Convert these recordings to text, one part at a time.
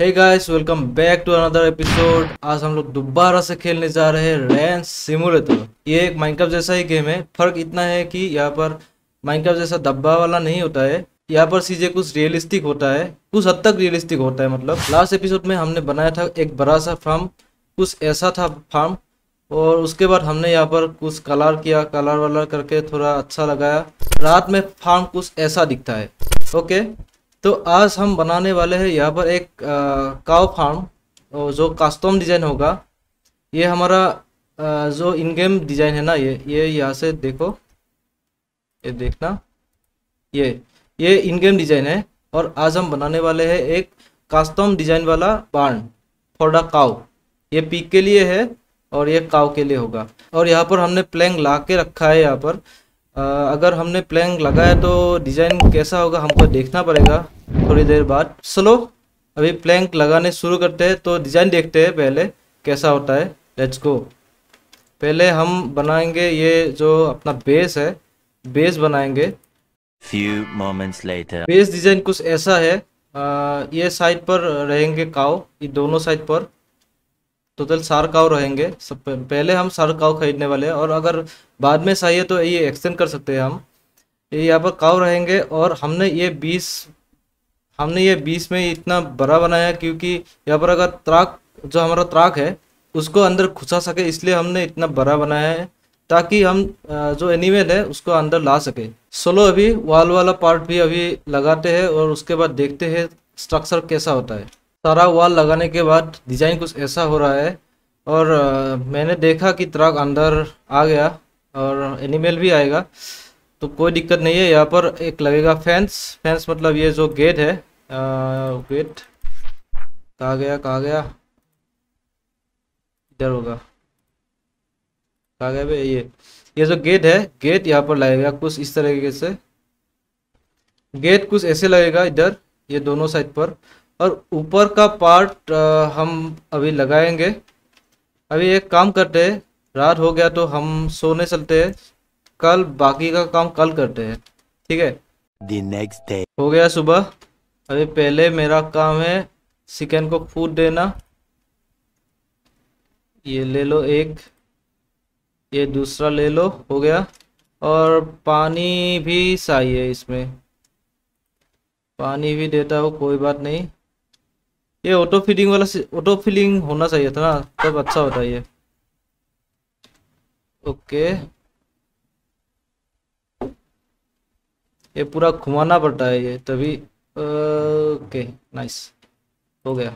Hey guys welcome back to another episode आज हम लोग दोबारा से खेलने जा रहे हैं रैन सिमुलेटर ये एक माइनक्राफ्ट जैसा ही गेम है। फ़र्क इतना है कि यहाँ पर माइनक्राफ्ट जैसा डब्बा वाला नहीं होता है। यहाँ पर चीज़ें कुछ रियलिस्टिक होता है। कुछ हद तक रियलिस्टिक होता है मतलब। लास्ट एपिसोड में हमने बनाया था एक बड़ा सा फार्म कुछ ऐसा था फार्म और उसके बाद हमने यहाँ पर कुछ कलर किया। कलर वलर करके थोड़ा अच्छा लगाया। रात में फार्म कुछ ऐसा दिखता है। ओके तो आज हम बनाने वाले हैं यहाँ पर एक काव फार्म जो कस्टम डिज़ाइन होगा ये हमारा आ, जो इन गेम डिज़ाइन है ना ये ये यहाँ से देखो ये देखना ये ये इन गेम डिज़ाइन है और आज हम बनाने वाले हैं एक कस्टम डिज़ाइन वाला बार्न फॉर द काव ये पीक के लिए है और ये काव के लिए होगा। और यहाँ पर हमने प्लैंग ला के रखा है यहाँ पर। अगर हमने प्लैंक लगाया तो डिज़ाइन कैसा होगा हमको देखना पड़ेगा थोड़ी देर बाद। चलो अभी प्लैंक लगाने शुरू करते हैं तो डिज़ाइन देखते हैं पहले कैसा होता है। लेट्स गो पहले हम बनाएँगे ये जो अपना बेस है बेस बनाएँगे। Few moments later. Base design कुछ ऐसा है आ, ये साइड पर रहेंगे काव ये दोनों साइड पर। टोटल सार काव रहेंगे। सब पहले हम सार काव खरीदने वाले हैं और अगर बाद में चाहिए तो ये एक्सटेंड कर सकते हैं हम। ये यहाँ पर काव रहेंगे और हमने ये बीस, हमने ये बीस में इतना बड़ा बनाया क्योंकि यहाँ पर अगर त्राक, जो हमारा त्राक है, उसको अंदर घुसा सके, इसलिए हमने इतना बड़ा बनाया है ताकि हम जो एनिमल है, उसको अंदर ला सके। सोलो अभी वाल वाला पार्ट भी अभी लगाते हैं और उसके बाद देखते हैं स्ट्रक्चर कैसा होता है। सारा वॉल लगाने के बाद डिज़ाइन कुछ ऐसा हो रहा है। और आ, मैंने देखा कि ट्रक अंदर आ गया और एनिमल भी आएगा। तो कोई दिक्कत नहीं है। यहाँ पर एक लगेगा फैंस फैंस मतलब ये जो गेट है आ, गेट कहा गया कहा गया? इधर होगा। कहा गया भाई? ये ये जो गेट है गेट यहाँ पर लगेगा कुछ इस तरीके से। गेट कुछ ऐसे लगेगा इधर ये दोनों साइड पर। और ऊपर का पार्ट हम अभी लगाएँगे। अभी एक काम करते हैं रात हो गया तो हम सोने चलते हैं। कल बाकी का काम कल करते हैं ठीक है? The next day. हो गया सुबह। अभी पहले मेरा काम है चिकन को फ़ूड देना। ये ले लो एक ये दूसरा ले लो हो गया। और पानी भी चाहिए इसमें। पानी भी देता हो कोई बात नहीं। ये ऑटो फीडिंग वाला ऑटो फिलिंग होना चाहिए था ना, तब अच्छा होता ये। ओके ये पूरा घुमाना पड़ता है ये, तभी ओके नाइस हो गया।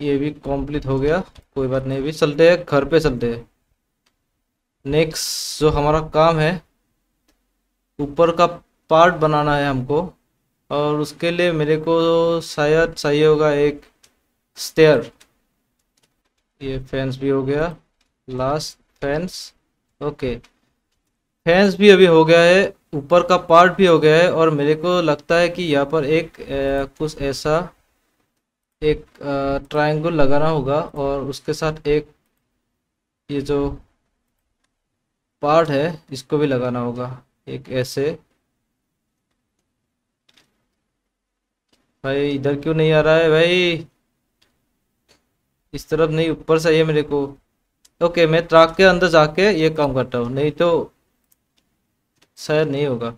ये भी कंप्लीट हो गया, कोई बात नहीं। अभी चलते हैं, घर पे चलते हैं। नेक्स्ट जो हमारा काम है, ऊपर का पार्ट बनाना है हमको। और उसके लिए मेरे को शायद चाहिए होगा एक स्टेयर ये फैंस भी हो गया। लास्ट फैंस ओके फैंस भी अभी हो गया है। ऊपर का पार्ट भी हो गया है और मेरे को लगता है कि यहाँ पर एक ए, कुछ ऐसा एक ट्रायंगल लगाना होगा और उसके साथ एक ये जो पार्ट है इसको भी लगाना होगा। एक ऐसे भाई इधर क्यों नहीं आ रहा है भाई? इस तरफ़ नहीं ऊपर से ये मेरे को। ओके मैं ट्रक के अंदर जाके ये काम करता हूँ नहीं तो शायद नहीं होगा।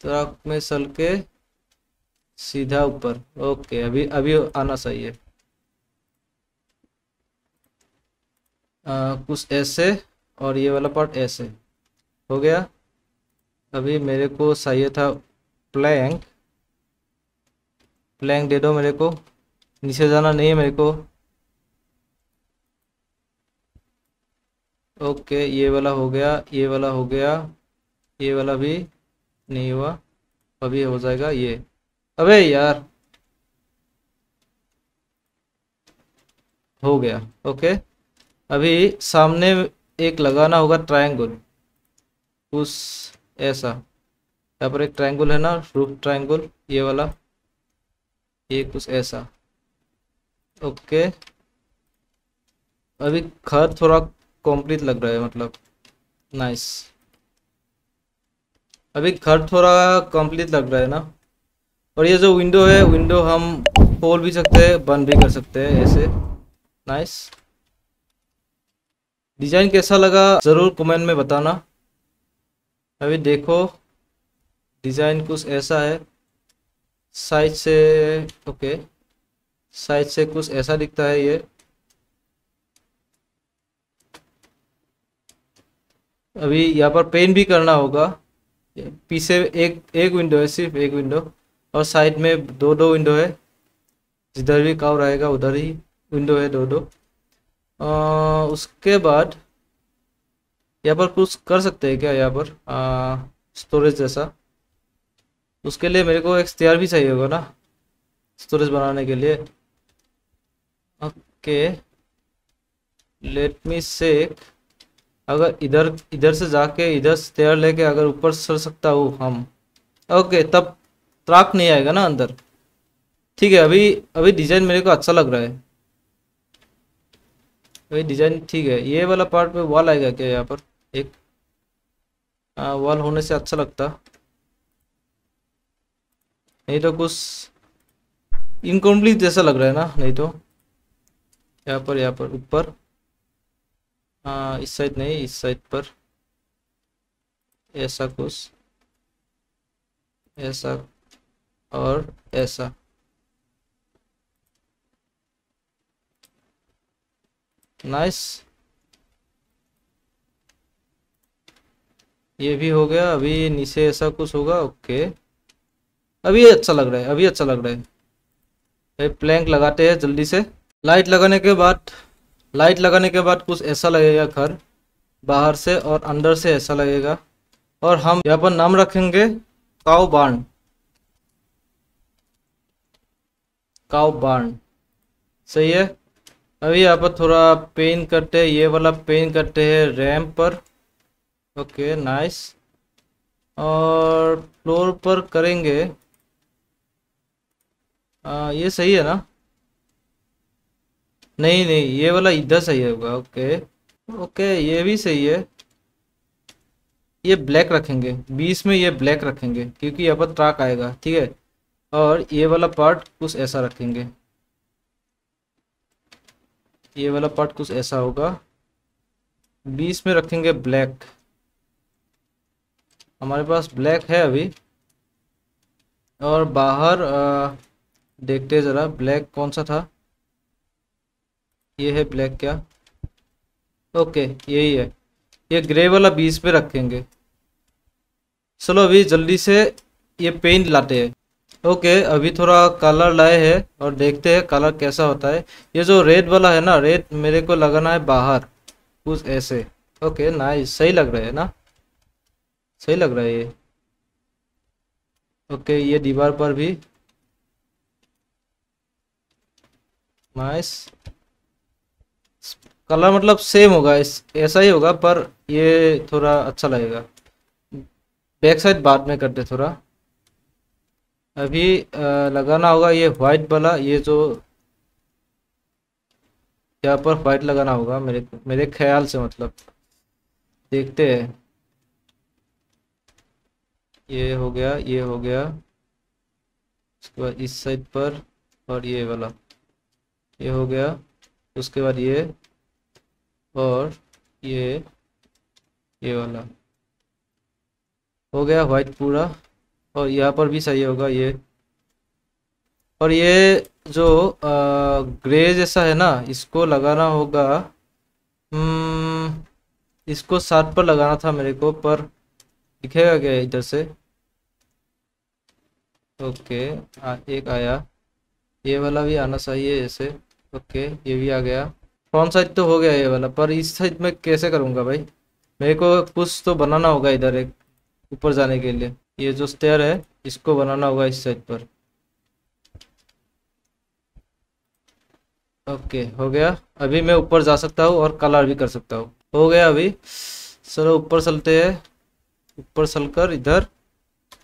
ट्रक में चल के सीधा ऊपर। ओके अभी अभी आना चाहिए आ, कुछ ऐसे और ये वाला पार्ट ऐसे। हो गया। अभी मेरे को चाहिए था प्लैंक प्लैंक दे दो मेरे को। नीचे जाना नहीं है मेरे को। ओके ये वाला हो गया, ये वाला हो गया, ये वाला भी नहीं हुआ। अभी हो जाएगा ये। अबे यार। हो गया ओके अभी सामने एक लगाना होगा ट्रायंगल उस, ऐसा। यहाँ पर एक ट्रायंगल है ना रूफ ट्रायंगल ये वाला ये कुछ ऐसा ओके अभी घर थोड़ा कंप्लीट लग रहा है मतलब नाइस अभी घर थोड़ा कंप्लीट लग रहा है ना और ये जो विंडो है विंडो हम खोल भी सकते हैं बंद भी कर सकते हैं ऐसे नाइस डिज़ाइन कैसा लगा ज़रूर कमेंट में बताना अभी देखो डिज़ाइन कुछ ऐसा है। साइज़ से ओके। साइज़ से कुछ ऐसा दिखता है ये। अभी यहाँ पर पेंट भी करना होगा। पीछे एक एक विंडो है सिर्फ़ एक विंडो और साइड में दो दो विंडो है। जिधर भी काव रहेगा उधर ही विंडो है दो दो। आ, उसके बाद यहाँ पर कुछ कर सकते हैं क्या यहाँ पर? स्टोरेज जैसा। उसके लिए मेरे को एक एक्सटीआर भी चाहिए होगा ना स्टोरेज बनाने के लिए। ओके। लेट मी सेक अगर इधर इधर से जाके इधर स्टेयर लेके अगर ऊपर चढ़ सकता हूँ हम। ओके, तब त्राक नहीं आएगा ना अंदर। ठीक है, अभी अभी डिज़ाइन मेरे को अच्छा लग रहा है। अभी डिज़ाइन ठीक है। ये वाला पार्ट पे वॉल आएगा क्या यहाँ पर? एक वॉल होने से अच्छा लगता। नहीं तो कुछ इनकम्प्लीट जैसा लग रहा है ना, नहीं तो। यहाँ पर यहाँ पर, ऊपर। हाँ इस साइड नहीं, इस साइड पर। ऐसा कुछ, ऐसा और ऐसा। नाइस ये भी हो गया, अभी नीचे ऐसा कुछ होगा ओके अभी अच्छा लग रहा है, अभी अच्छा लग रहा है। भाई प्लैंक लगाते हैं जल्दी से। लाइट लगाने के बाद लाइट लगाने के बाद कुछ ऐसा लगेगा घर, बाहर से और अंदर से ऐसा लगेगा। और हम यहाँ पर नाम रखेंगे काउ बार्न काउ बार्न सही है? अभी यहाँ पर थोड़ा पेन करते हैं, ये वाला पेन करते हैं रैम पर। ओके नाइस और फ्लोर पर करेंगे। आ, ये सही है ना? नहीं नहीं ये वाला इधर सही होगा ओके। ओके ये भी सही है। ये ब्लैक रखेंगे बीस में ये ब्लैक रखेंगे क्योंकि यहाँ पर ट्रैक आएगा ठीक है? और ये वाला पार्ट कुछ ऐसा रखेंगे। ये वाला पार्ट कुछ ऐसा होगा। बीस में रखेंगे ब्लैक। हमारे पास ब्लैक है अभी। और बाहर आ, देखते हैं ज़रा ब्लैक कौन सा था? ये है ब्लैक क्या? ओके यही है। ये ग्रे वाला बीस पे रखेंगे। चलो अभी जल्दी से ये पेंट लाते हैं। ओके अभी थोड़ा कलर लाए हैं और देखते हैं कलर कैसा होता है। ये जो रेड वाला है ना रेड मेरे को लगाना है बाहर कुछ ऐसे। ओके नाइस सही लग रहा है ना? सही लग रहा है ये। ओके ये दीवार पर भी नाइस कलर मतलब सेम होगा इस ऐसा ही होगा पर ये थोड़ा अच्छा लगेगा। बैक साइड बाद में करते थोड़ा। अभी आ, लगाना होगा ये वाइट वाला ये जो यहाँ पर वाइट लगाना होगा मेरे मेरे ख्याल से मतलब। देखते हैं। ये हो गया ये हो गया। उसके बाद इस साइड पर और ये वाला। ये हो गया उसके बाद ये और ये ये वाला। हो गया वाइट पूरा और यहाँ पर भी सही होगा ये। और ये जो आ, ग्रे जैसा है ना इसको लगाना होगा हम्म, इसको सात पर लगाना था मेरे को पर दिखेगा क्या इधर से? ओके आ, एक आया। ये वाला भी आना चाहिए ऐसे। ओके, ये भी आ गया। फ्रंट साइड तो हो गया ये वाला, पर इस साइड में कैसे करूँगा भाई? मेरे को कुछ तो बनाना होगा इधर एक, ऊपर जाने के लिए। ये जो स्टेयर है, इसको बनाना होगा इस साइड पर। ओके, हो गया। अभी मैं ऊपर जा सकता हूँ और कलर भी कर सकता हूँ। हो गया अभी। चलो, ऊपर चलते हैं। ऊपर चलकर इधर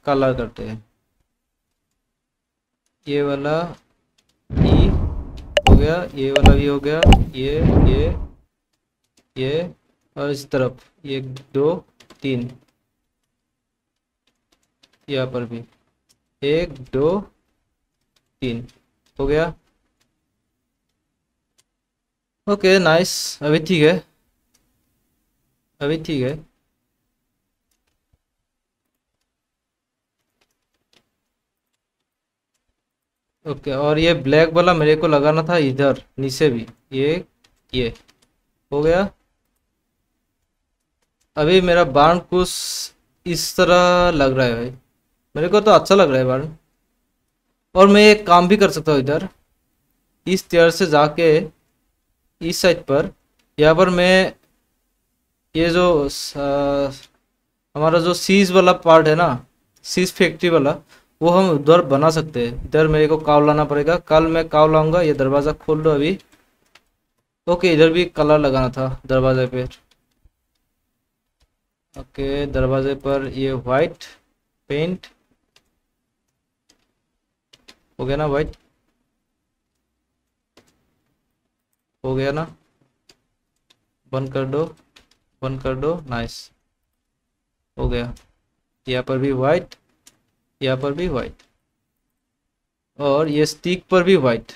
कलर करते हैं। ये वाला गया, ये वाला भी हो गया, ये ये ये, और इस तरफ़ एक दो, तीन। यहाँ पर भी। एक, दो, तीन। हो गया? Okay, nice. अभी ठीक है। अभी ठीक है। ओके, और ये ब्लैक वाला मेरे को लगाना था इधर, नीचे भी। ये ये, हो गया। अभी मेरा बाण कुछ इस तरह लग रहा है भाई। मेरे को तो अच्छा लग रहा है बाण। और मैं एक काम भी कर सकता हूँ इधर। इस तेयर से जाके, इस साइड पर, यहाँ पर मैं ये जो हमारा जो सीज वाला पार्ट है ना सीज फैक्ट्री वाला वो हम उधर बना सकते हैं। इधर मेरे को काव लाना पड़ेगा। कल मैं काव लाऊँगा, ये दरवाज़ा खोल दो अभी। ओके, इधर भी कलर लगाना था दरवाजे पे। ओके, दरवाजे पर ये वाइट पेंट हो गया ना वाइट हो गया ना? बंद कर दो, बंद कर दो। नाइस हो गया। यहाँ पर भी वाइट यहाँ पर भी वाइट और ये स्टिक पर भी वाइट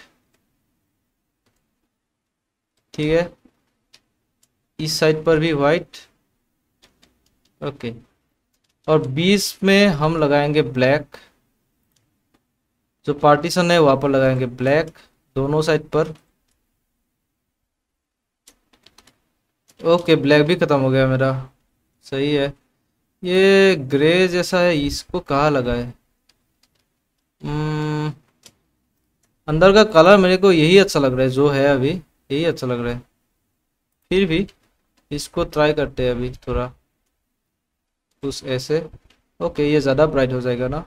ठीक है? इस साइड पर भी वाइट ओके और बीस में हम लगाएँगे ब्लैक जो पार्टीशन है, वहाँ पर लगाएँगे ब्लैक दोनों साइड पर. ओके ब्लैक भी ख़त्म हो गया मेरा. सही है। ये ग्रे जैसा है इसको कहाँ लगा है? हम्म, अंदर का कलर मेरे को यही अच्छा लग रहा है जो है अभी यही अच्छा लग रहा है। फिर भी इसको ट्राई करते हैं अभी थोड़ा। कुछ ऐसे। ओके ये ज़्यादा ब्राइट हो जाएगा ना।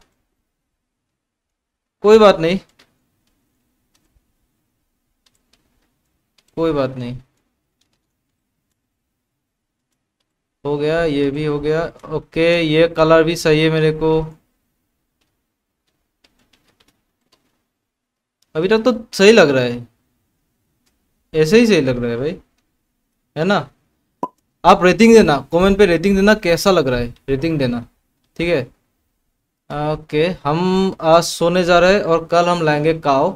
कोई बात नहीं। कोई बात नहीं। हो गया, ये भी हो गया। ओके, ये कलर भी सही है मेरे को। अभी तक तो सही लग रहा है। ऐसे ही सही लग रहा है भाई। है ना? आप रेटिंग देना कमेंट पे रेटिंग देना कैसा लग रहा है। रेटिंग देना, ठीक है? ओके, हम आज सोने जा रहे हैं और कल हम लाएँगे काव।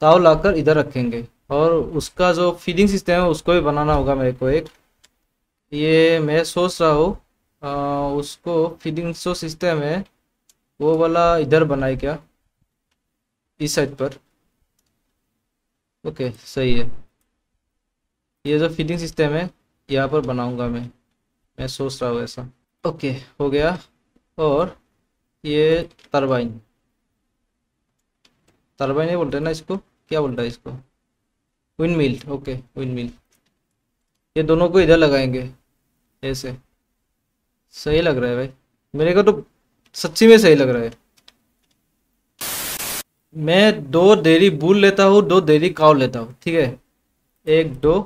काव लाकर इधर रखेंगे। और उसका जो फीडिंग सिस्टम है, उसको भी बनाना होगा मेरे को एक। ये मैं सोच रहा हूँ उसको फीडिंग जो सिस्टम है, वो वाला इधर बनाए क्या? इस साइड पर। ओके सही है। ये जो फीडिंग सिस्टम है, यहाँ पर बनाऊँगा मैं। मैं सोच रहा हूँ ऐसा। ओके हो गया। और ये टरबाइन टरबाइन ही बोलते हैं ना इसको? क्या बोलता है इसको? Windmill okay windmill ये दोनों को इधर लगाएँगे। ऐसे। सही लग रहा है भाई। मेरे को तो सच्ची में सही लग रहा है। मैं दो देरी बुल लेता हूँ, दो देरी काव लेता हूँ, ठीक है? एक, दो,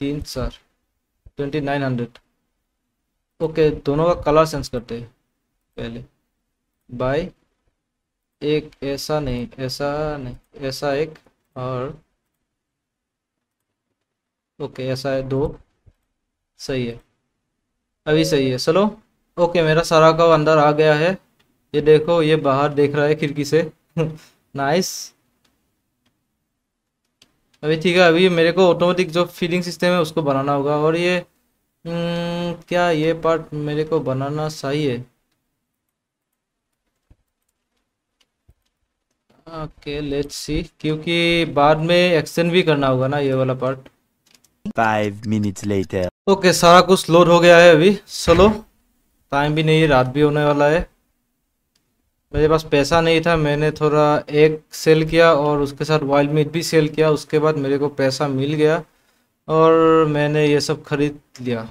तीन, चार ट्वेंटी नाइन हंड्रेड ओके दोनों का कलर सेंस करते हैं, पहले। बाय एक ऐसा नहीं ऐसा नहीं, ऐसा एक और। ओके ऐसा है, दो। सही है। अभी सही है। चलो ओके मेरा सारा का अंदर आ गया है। ये देखो ये बाहर देख रहा है खिड़की से। नाइस अभी ठीक है अभी मेरे को ऑटोमेटिक जो फीडिंग सिस्टम है उसको बनाना होगा। और ये हम्म, क्या ये पार्ट मेरे को बनाना सही है? ओके लेट्स सी क्योंकि बाद में एक्सटेंड भी करना होगा ना ये वाला part Five minutes later. Okay okay, सारा कुछ लोड हो गया है अभी। चलो टाइम भी नहीं है रात भी होने वाला है। मेरे पास पैसा नहीं था मैंने थोड़ा एक सेल किया और उसके साथ वाइल्ड मीट भी सेल किया। उसके बाद मेरे को पैसा मिल गया और मैंने ये सब खरीद लिया।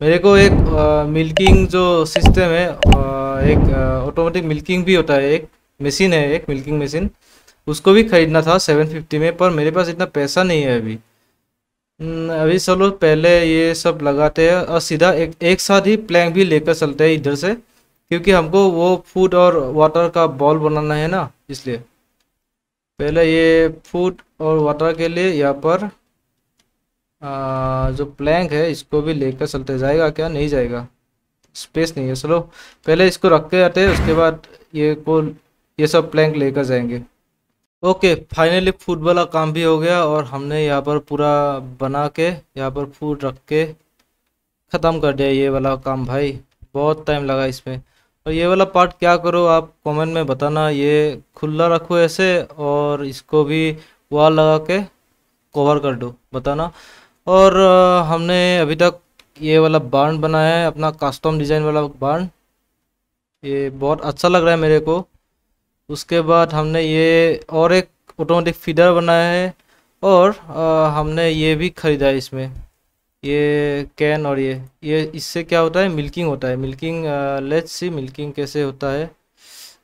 मेरे को एक आ, मिल्किंग जो सिस्टम है अ, एक ऑटोमेटिक मिल्किंग भी होता है। एक मशीन है एक मिल्किंग मशीन उसको भी खरीदना था सेवन फिफ्टी में पर मेरे पास इतना पैसा नहीं है अभी। अभी चलो पहले ये सब लगाते हैं और सीधा एक एक साथ ही प्लैंक भी लेकर चलते हैं इधर से क्योंकि हमको वो फ़ूड और वाटर का बॉल बनाना है ना इसलिए। पहले ये फ़ूड और वाटर के लिए यहाँ पर आ, जो प्लैंक है इसको भी लेकर चलते जाएगा क्या? नहीं जाएगा। स्पेस नहीं है चलो। पहले इसको रख के आते हैं उसके बाद ये को ये सब प्लैंक लेकर जाएँगे। ओके, फाइनली फ़ूड वाला काम भी हो गया और हमने यहाँ पर पूरा बना के, यहाँ पर फ़ूड रख के ख़त्म कर दिया ये वाला काम भाई। बहुत टाइम लगा इसमें। और ये वाला पार्ट क्या करो आप कमेंट में बताना। ये खुला रखो ऐसे और इसको भी वॉल लगा के कवर कर दो, बताना। और हमने अभी तक ये वाला बार्न बनाया है, अपना कस्टम डिज़ाइन वाला बार्न ये बहुत अच्छा लग रहा है मेरे को। उसके बाद हमने ये और एक ऑटोमेटिक फीडर बनाया है और अ, हमने ये भी ख़रीदा है इसमें। ये कैन और ये ये इससे क्या होता है? मिल्किंग होता है। मिल्किंग लेट्स सी मिल्किंग कैसे होता है।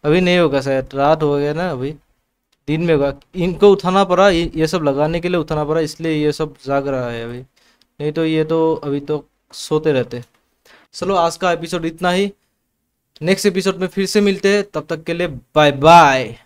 अभी नहीं होगा शायद। रात हो गया ना अभी। दिन में होगा। इनको उठाना पड़ा। ये ये सब लगाने के लिए उठाना पड़ा। इसलिए ये सब जाग रहा है अभी। नहीं तो ये तो अभी तो सोते रहते। चलो आज का एपिसोड इतना ही। नेक्स्ट एपिसोड में फिर से मिलते हैं। तब तक के लिए बाय बाय